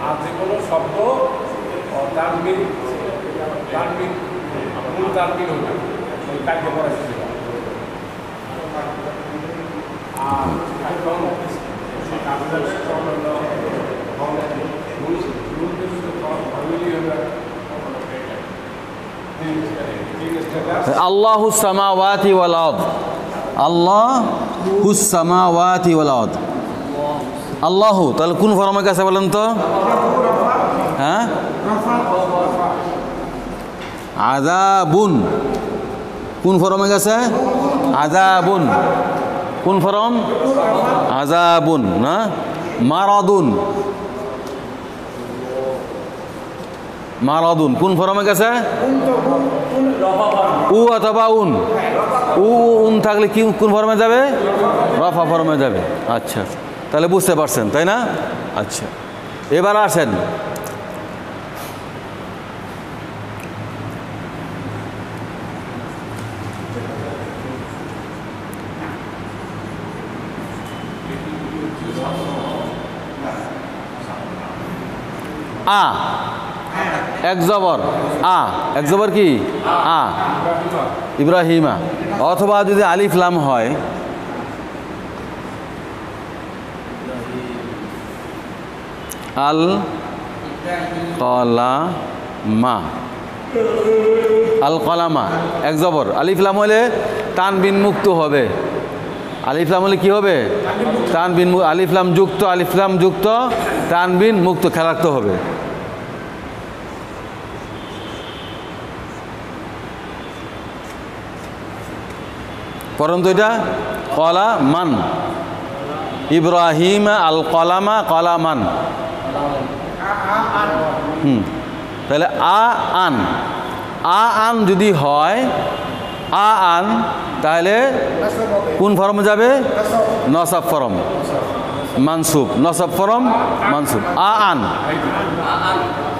আর যে কোনো শব্দ তানবিন তানবিন মূল তানবিন হবে ওই করা ছিল আর আল্লাহ সামাওয়াতি ওয়াল আরদ। আল্লাহ হুসামাওয়াতি ওয়াল আরদ। আল্লাহ, তাহলে কোন ফরমের কাছে বলেন তো? হ্যাঁ? আজাবুন কোন ফরমের কাছে? আজাবুন কোন ফরম? আজাবুন না? মারাদুন। মারাদুন, কোন ফরমের কাছে? উ অথবা উন। উ উন থাকলে কি কোন ফর্মে যাবে? রফা ফর্মে যাবে। আচ্ছা। তাহলে বুঝতে পারছেন, তাই না? আচ্ছা। এবার আসেন। আ। এক জবর। আ, এক জবর কি? আ, ইব্রাহিমা। অথবা যদি আলিফ লাম হয়, আল কলামা। আল কলামা, এক জবর। আলিফলাম হলে তানবিন মুক্ত হবে। আলিফলাম হলে কি হবে? তানবিন আলিফলাম যুক্ত আলিফলাম যুক্ত তানবিন মুক্ত খেয়াল রাখতে হবে। পরন্তু এটা কলা মান। ইব্রাহিম আল কলামা কলামান হুম, তাহলে আ আন। আ আন যদি হয়, আ আন, তাহলে কোন ফরমে যাবে? নসাব ফরম। মানসুব। নসাব ফরম, মানসুব। আ আন।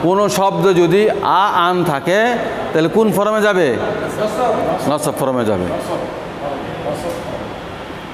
কোনো শব্দ যদি আ আন থাকে, তাহলে কোন ফরমে যাবে? নসাব ফরমে যাবে।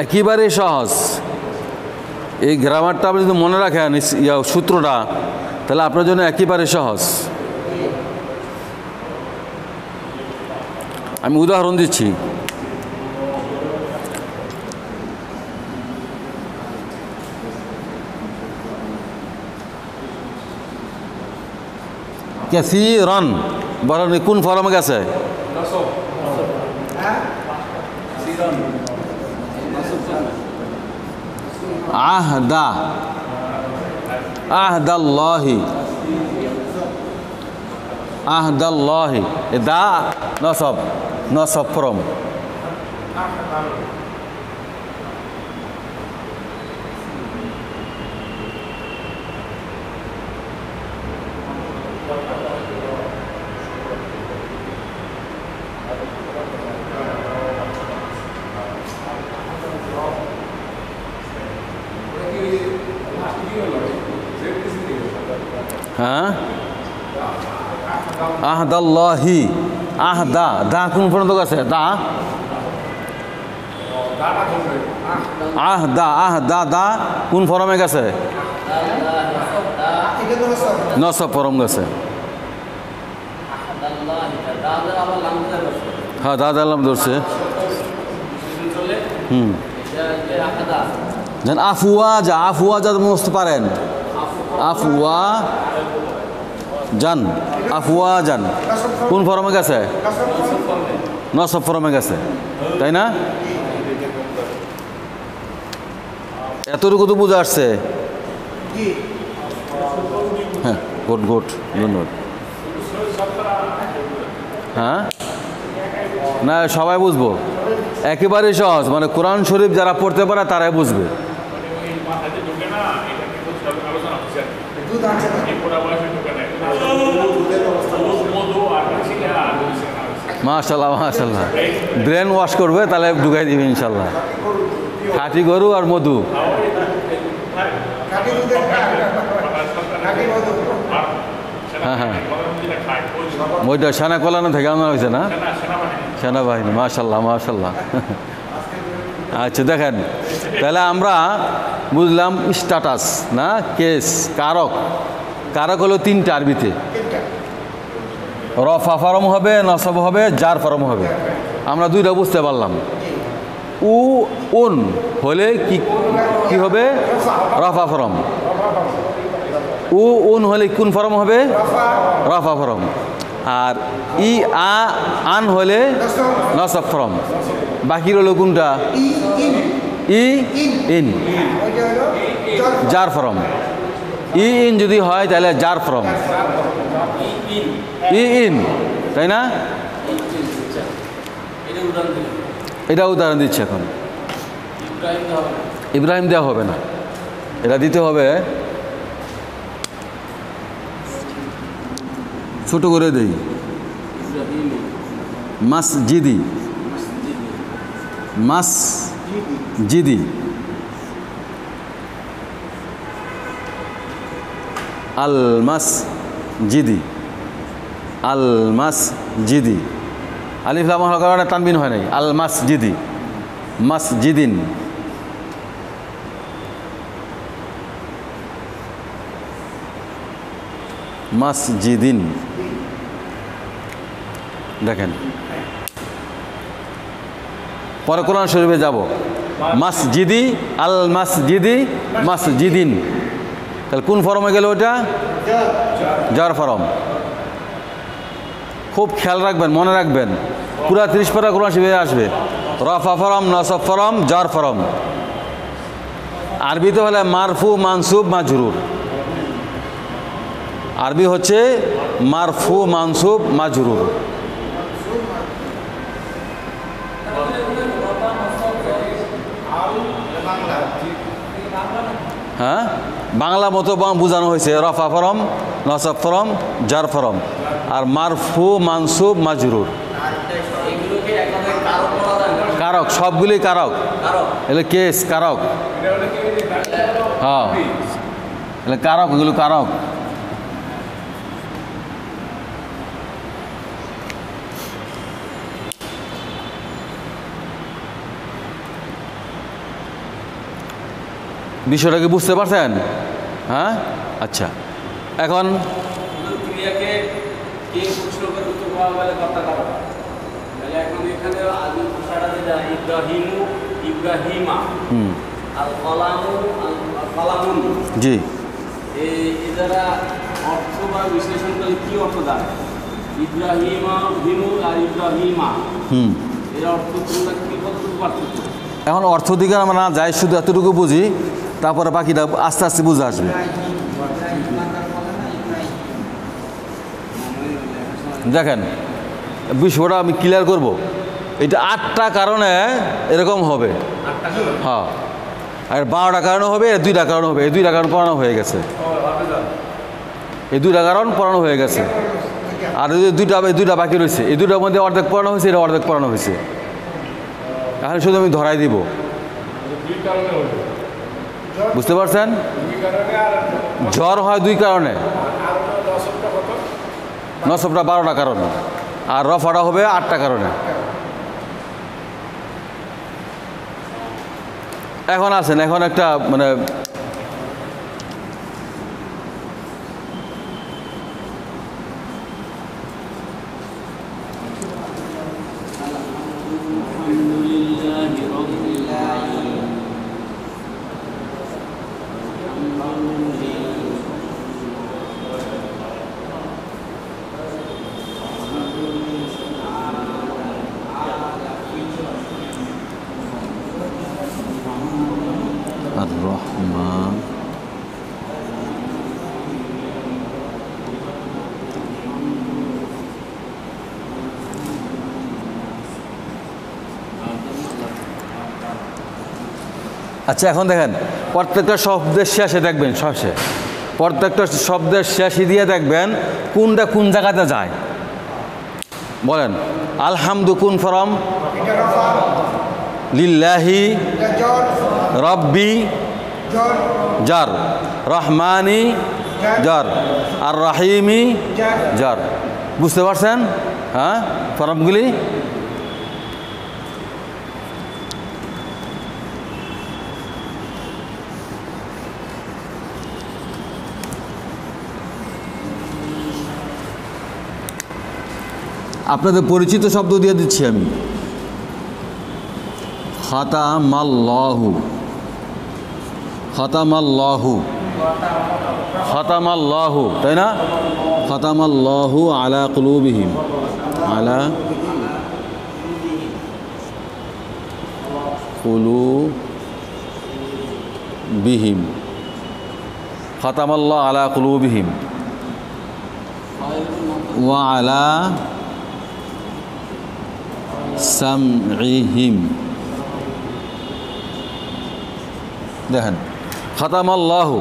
একেবারে সহজ। এই গ্রামারটা আপনি যদি মনে রাখেন ইয়া সূত্রটা তাহলে আপনার জন্য একেবারে সহজ। আমি উদাহরণ দিচ্ছি। ক্যাসি রন। বলেন কোন ফরমে গেছে? আহদা আহদাল্লাহি আহদাল্লাহি এ দা নসব নসব ফরম হ্যাঁ আহদাল্লাহি। আহদা, দা কোন পর্যন্ত গেছে দা? আহদা আহদা, দা কোন ফরমে গেছে? নসব ফরম গেছে। হ্যাঁ দাদা আলাম ধরছে। হুম। যেন আফুয়া যা আফুয়া যা বুঝতে পারেন। আফুয়া জান আফুয়া জান কোন ফরমে গেছে? নসব ফরমে গেছে। তাই না? এতটুকু তো বুঝে আসছে। হ্যাঁ গুড গুড ধন্যবাদ। হ্যাঁ? না, সবাই বুঝব। একেবারে সহজ মানে কোরআন শরীফ যারা পড়তে পারে তারাই বুঝবে। মাশাল্লাহ মাশাল্লাহ ব্রেন ওয়াশ করবে, তাহলে ঢুকাই দিবে ইনশাল্লাহ খাঁটি গরু আর মধু। হ্যাঁ হ্যাঁ। ওইটা সেনা কলানো থেকে আনা হয়েছে না? সেনাবাহিনী মাশাল্লাহ মাশাল্লাহ আচ্ছা দেখেন। তাহলে আমরা বুঝলাম স্ট্যাটাস না? কেস কারক। কারক হলো তিনটা আরবিতে। রফা ফরম হবে, নসব হবে জার ফরম হবে। আমরা দুইটা বুঝতে পারলাম। উ, উন হলে কি কি হবে? রফা ফরম। উ, উন হলে কোন ফরম হবে? রফা ফরম। আর ই, আ, আন হলে নসব ফরম। বাকি রইল কোনটা? ই, ইন। জার ফরম। ই, ইন যদি হয় তাহলে জার ফরম। ইন তাই না? এটা উদাহরণ দিচ্ছে এখন। ইব্রাহিম দেওয়া হবে না। এটা দিতে হবে। ছোট করে দেই। মাস জিদি মাস জিদি আল মাস জিদি। আল মাস জিদি আলিফ, লাম কারণে তানবিন হয় নাই। আল মাস জিদি মাস জিদিন দেখেন। পরে কোরআন শরীফে যাব। মাসজিদি আল মাসজিদি মাসজিদিন। তাহলে কোন ফর্মে গেল ওটা যার ফরম। খুব খেয়াল রাখবেন, মনে রাখবেন। পুরা ত্রিশ পারা কোরআন শরীফে আসবে। রফা ফরম, নসব ফরম জার ফরম। আরবিতে হলে মারফু, মানসুব, মাজরুর। আরবি হচ্ছে মারফু, মানসুব, মাজরুর। হ্যাঁ? বাংলা মতো বোঝানো হয়েছে, রফা ফরম, নসব ফরম, জার ফরম, আর মারফু, মানসুব, মাজরুর। কারক সবগুলি কারক। এগুলো কেস, কারক। হ্যাঁ। এলে কারক, এগুলো কারক। বিষয়টা কি বুঝতে পারছেন? হ্যাঁ? আচ্ছা। এখন জি। এই অর্থ বা বিশ্লেষণ করলে কি অর্থ দাঁড়ায় ইব্রাহিমা হিমু আর ইব্রাহিমা। হুম। এর অর্থ তোমরা কি কতটুকু পার্থক্য এখন অর্থ দিকে আমরা না যাই শুধু এতটুকু বুঝি তারপরে বাকিটা আস্তে আস্তে বুঝে আসবে। দেখেন, বিষয়টা আমি ক্লিয়ার করব। এটা আটটা কারণে এরকম হবে। হ্যাঁ। আর বারোটা কারণে হবে আর দুইটা কারণ হবে। এই দুইটা কারণ পড়ানো হয়ে গেছে। এই দুইটা কারণ পড়ানো হয়ে গেছে। আর দুইটা দুইটা বাকি রয়েছে, এই দুইটার মধ্যে অর্ধেক পড়ানো হয়েছে, এটা অর্ধেক পড়ানো হয়েছে। এখন শুধু আমি ধরাই দিব। বুঝতে পারছেন? ঝর হয় দুই কারণে। নশোটা বারোটা কারণে, আর রফাটা হবে আটটা কারণে। এখন আছেন, এখন একটা মানে আলহামদুলিল্লাহি রাব্বিল আলামিন আর রহমান আচ্ছা এখন দেখেন, প্রত্যেকটা শব্দের শেষে দেখবেন, শেষে। প্রত্যেকটা শব্দের শেষে দিয়ে দেখবেন, কোনটা কোন জায়গাতে যায়। বলেন, আলহামদু কুন ফরম? লিল্লাহি রব্বি জার। রহমানি জার। আর রাহিমি জার। বুঝতে পারছেন? হ্যাঁ ফরমগুলি? আপনাদের পরিচিত শব্দ দিয়ে দিচ্ছি আমি। খাতামাল্লাহু খাতামাল্লাহু খাতামাল্লাহু তাই না? খাতামাল্লাহু আলা কুলুবিহিম। আলা কুলু বিহিম খাতামাল্লাহ আলা কুলুবিহিম। ওয়া আলা সামঈহিম দেখেন খাতাম আল্লাহ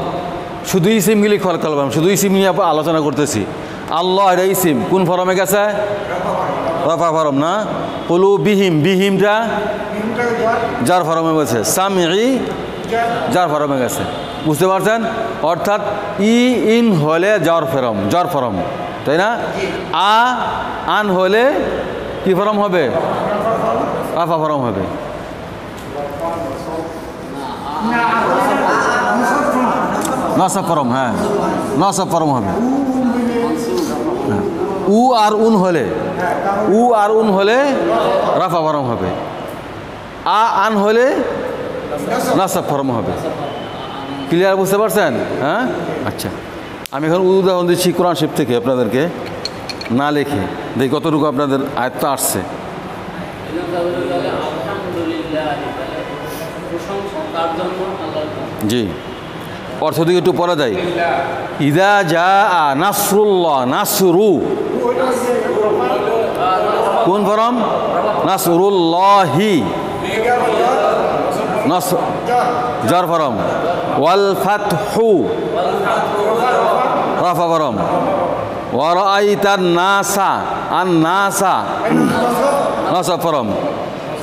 শুধু ইসিমগুলি খল করলাম শুধু ইসিম নিয়ে আলোচনা করতেছি। আল্লাহ এটা ইসিম কোন ফরমে গেছে? রফা ফরম, না? পলু বিহিম বিহিমটা? যার ফরমে গেছে সামঈ যার ফরমে গেছে। বুঝতে পারছেন? অর্থাৎ, ই, ইন হলে জ্বর ফেরম জ্বর ফরম, তাই না? আ, আন হলে কি ফরম হবে? আফা ফরম হবে। নসব ফরম হ্যাঁ। নসব ফরম হবে। হ্যাঁ। উ আর উন হলে, উ আর উন হলে রাফা ফরম হবে। আ, আন হলে নসব ফরম হবে। ক্লিয়ার বুঝতে পারছেন? হ্যাঁ? আচ্ছা। আমি এখন উদাহরণ দিচ্ছি কোরআন শিব থেকে আপনাদেরকে, না লিখে। দেখি, কতটুকু আপনাদের আয়ত্ত আসছে? জি। অর্থ দিকে একটু পরে দেয় ইদা যা নাসরুল্লাহ নাসরু। কোন ফরম? নাসরুল্লাহি। নাস জার ফরম? ওয়াল ফাতহু। রাফা ফরম। ওয়ারাইতা নাসা। আন নাসা নাসা ফরম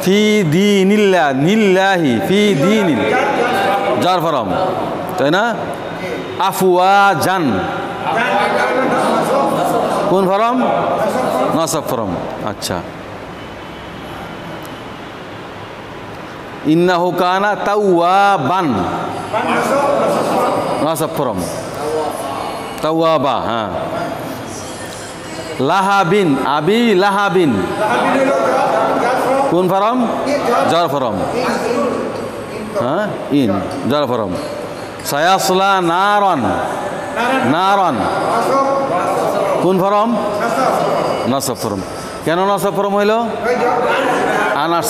ফি দিনিল্লাহ নিল্লাহি ফি দিনিল জার ফরম তাই না আফুয়া জান কোন ফরম নসব ফরম আচ্ছা ইন্নাহু কানা তাওয়াবান নসব ফরম তাওয়াবা হ্যাঁ লাহাবিন, আবি লাহাবিন। কোন ফরম? জর ফরম। হ্যাঁ? ইন জর ফরম। সায়াসলা নারন নারন। কোন ফরম? নসব ফরম। কেন নসব ফরম হইল? আনাস